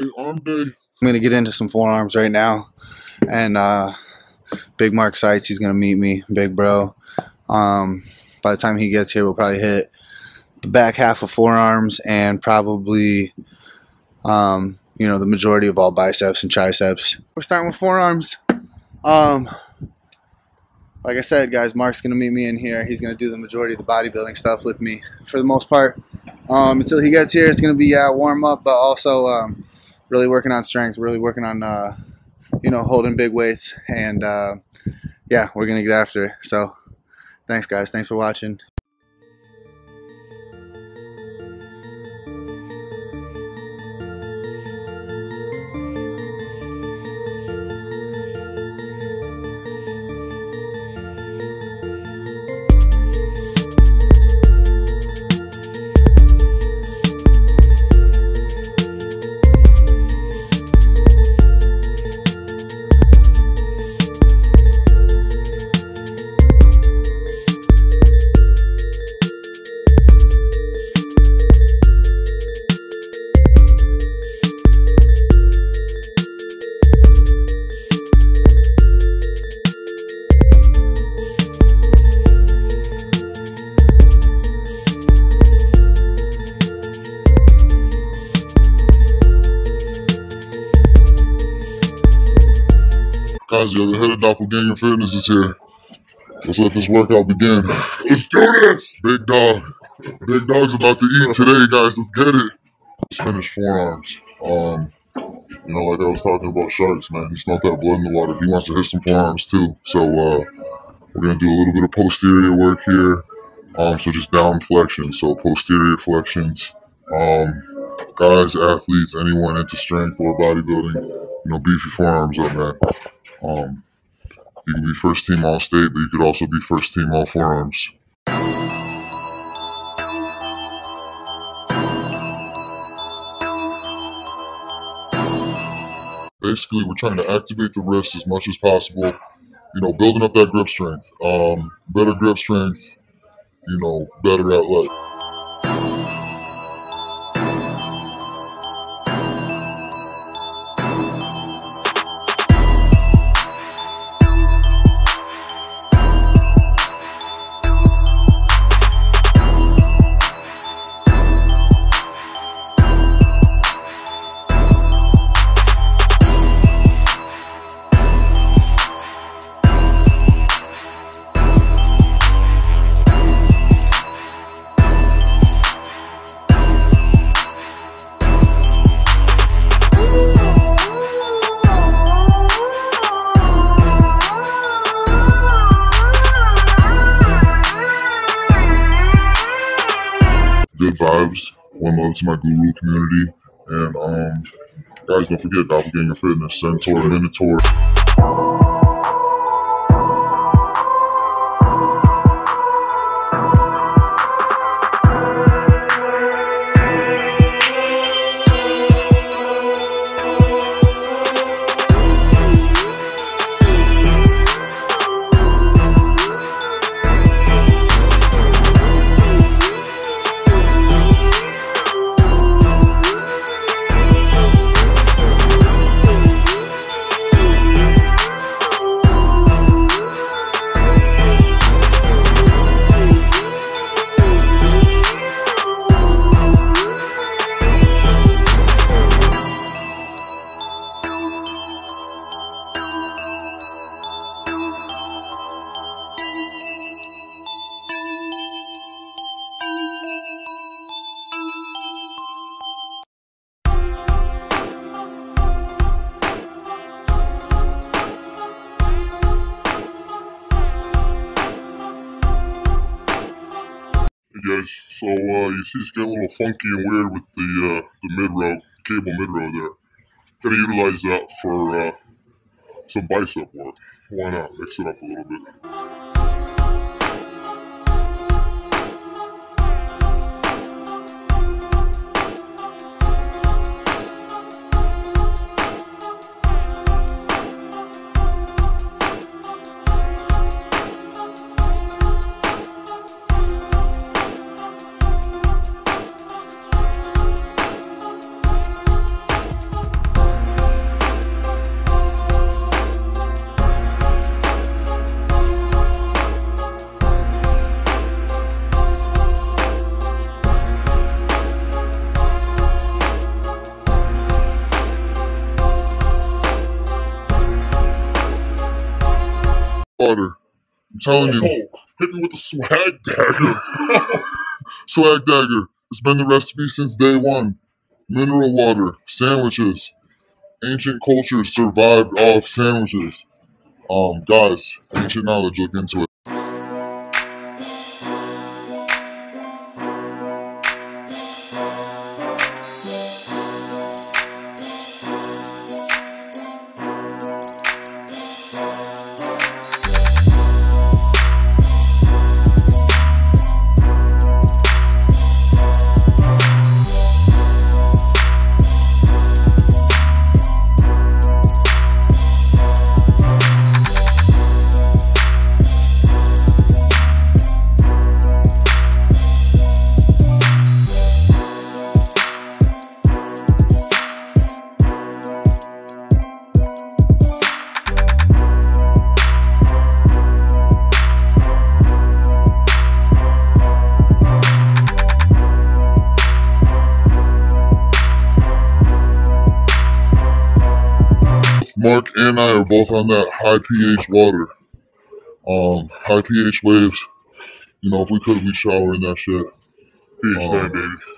day, arm day. I'm gonna get into some forearms right now, and uh, Big Marc Seitz, he's gonna meet me, big bro. Um, by the time he gets here, we'll probably hit the back half of forearms and probably, um, you know, the majority of all biceps and triceps. We're starting with forearms. Um, like I said, guys, Marc's gonna meet me in here. He's gonna do the majority of the bodybuilding stuff with me for the most part. Um, until he gets here, it's gonna be yeah warm up, but also um, really working on strength, really working on uh, you know holding big weights, and uh, yeah, we're gonna get after it. So, thanks, guys. Thanks for watching. Yo, the head of Doppelganger Fitness is here. Let's let this workout begin. Let's do this! Big dog. Big dog's about to eat today, guys. Let's get it. Let's finish forearms. Um, you know, like I was talking about sharks, man. He smelled that blood in the water. He wants to hit some forearms too. So uh, we're gonna do a little bit of posterior work here. Um, so just down flexions. So posterior flexions. Um, guys, athletes, anyone into strength or bodybuilding, you know, beef your forearms up, man. Um, you can be first team all state, but you could also be first team all forearms. Basically, we're trying to activate the wrist as much as possible. You know, building up that grip strength. Um, better grip strength, you know, better athletic. To my guru community. And um guys don't forget Doppelganger Fitness, Centaur, Minotaur. So uh, you see it's getting a little funky and weird with the uh, the mid row, cable mid row there. Gotta utilize that for uh, some bicep work. Why not? Mix it up a little bit. Water. I'm telling you. Hit me with the swag dagger. swag dagger. It's been the recipe since day one. Mineral water, sandwiches. Ancient cultures survived off sandwiches. Um, guys, ancient knowledge, look into it. Both on that high pH water. Um, high pH waves. You know, if we could, we'd shower in that shit. Peace, Um, baby.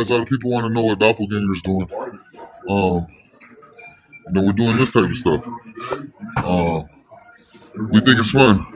A lot of people want to know what Doppelganger's doing. Um, you know, we're doing this type of stuff. Uh, we think it's fun.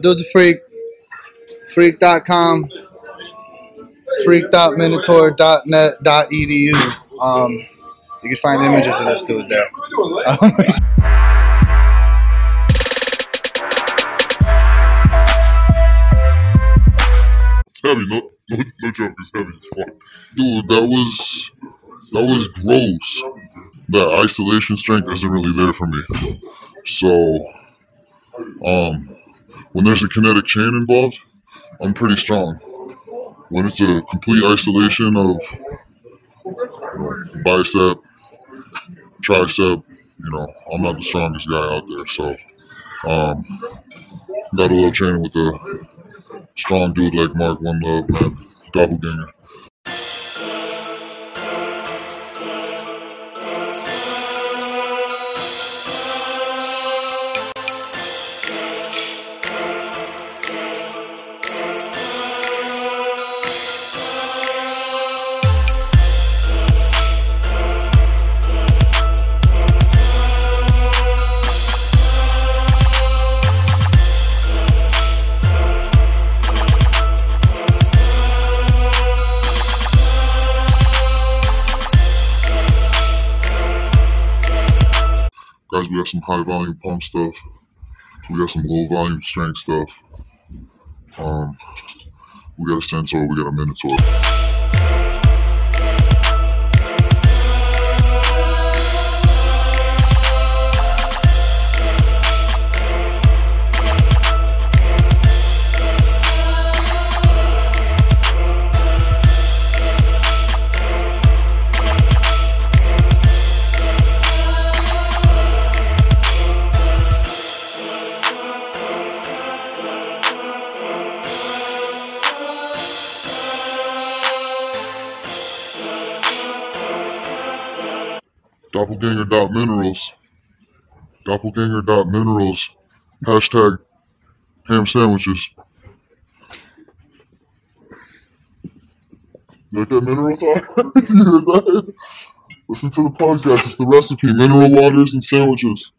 Dude's freak. Freak.com. Freak.minotaur.net.edu. Um, you can find images of this dude there. It's heavy, no, no, no joke. It's heavy as fuck, dude. That was that was gross. That isolation strength isn't really there for me. So, um, when there's a kinetic chain involved, I'm pretty strong. When it's a complete isolation of bicep, tricep, you know, I'm not the strongest guy out there. So, um, got a little training with a strong dude like Marc One Love, man, doppelganger. Guys, we got some high volume pump stuff. We got some low volume strength stuff. Um, we got a centaur, we got a minotaur. Doppelganger.minerals. Doppelganger.minerals. Hashtag ham sandwiches. Like that mineral talk? you heard that? Listen to the podcast. It's the recipe. Mineral waters and sandwiches.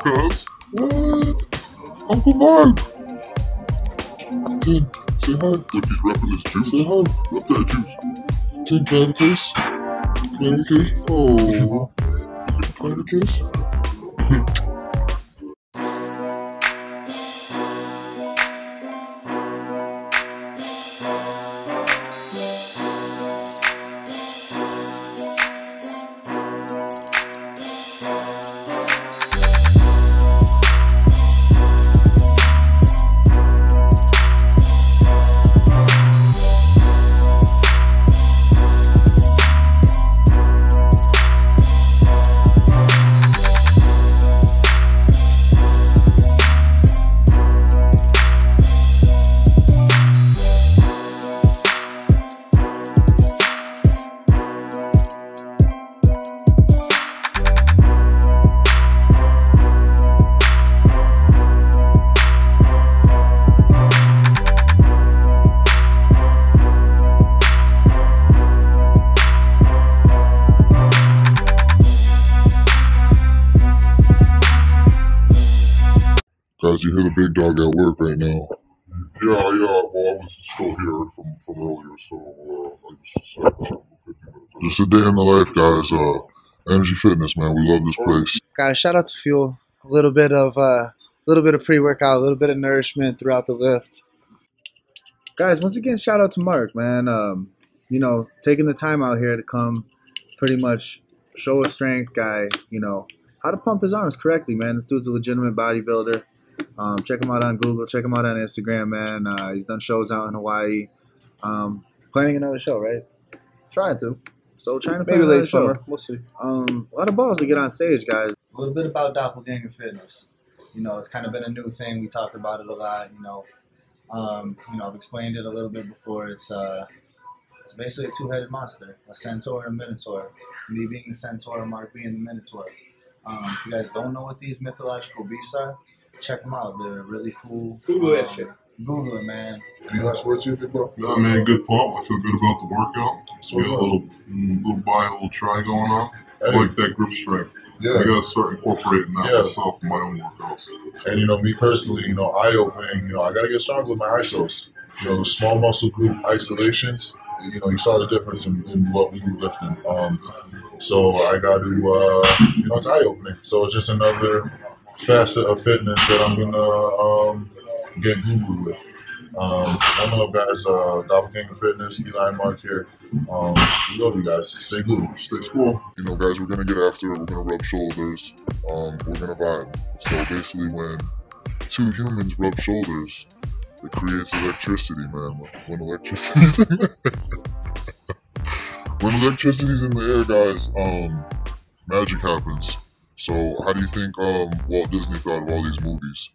Cuz. What? Uh, Uncle Marc. Tin, say hi. Look, he's repping his juice. Say hi. Rep that juice. Tin, can I have a kiss? Can I have a kiss? Oh. Can I have a kiss? Dog at work right now. Yeah, yeah. Well, I was still here from, from earlier, so uh, I just decided to go 50 minutes. Just a day in the life, guys. Uh, Energy Fitness, man. We love this place. Guys, shout out to Fuel. A little bit of uh, a little bit of pre-workout, a little bit of nourishment throughout the lift. Guys, once again, shout out to Marc, man. Um, you know, taking the time out here to come, pretty much show a strength guy. You know how to pump his arms correctly, man. This dude's a legitimate bodybuilder. Um, check him out on Google. Check him out on Instagram, man. Uh, he's done shows out in Hawaii. Um, planning another show, right? Trying to. So trying to plan Maybe another late show. We'll see. Um, a lot of balls to get on stage, guys. A little bit about Doppelganger Fitness. You know, it's kind of been a new thing. We talked about it a lot. You know, um, you know, I've explained it a little bit before. It's uh, it's basically a two-headed monster, a centaur and a minotaur. Me being the centaur, Marc being the minotaur. Um, if you guys don't know what these mythological beasts are, check them out. They're really cool. Google that Um, shit. Google it, man. Any last words here, big bro? No, man, good pump. I feel good about the workout. So, We got a little, mm, little buy, a little try going on. I Hey, like that grip strength. Yeah. I gotta start incorporating that Yeah. myself in my own workouts. And you know, me personally, you know, eye opening, you know, I gotta get started with my isos. You know, the small muscle group isolations, you know, you saw the difference in, in what we were lifting. Um, so I got to, uh, you know, it's eye opening. So it's just another facet of fitness that I'm gonna um, get Googled with. Um, one love, guys. Uh, Doppelganger Fitness, Eli Marc here. Um, we love you guys. Stay glued. Stay cool. You know, guys, we're gonna get after. We're gonna rub shoulders. Um, we're gonna vibe. So basically, when two humans rub shoulders, it creates electricity, man. When electricity's in the when electricity's in the air, guys, um, magic happens. So how do you think um Walt Disney thought of all these movies?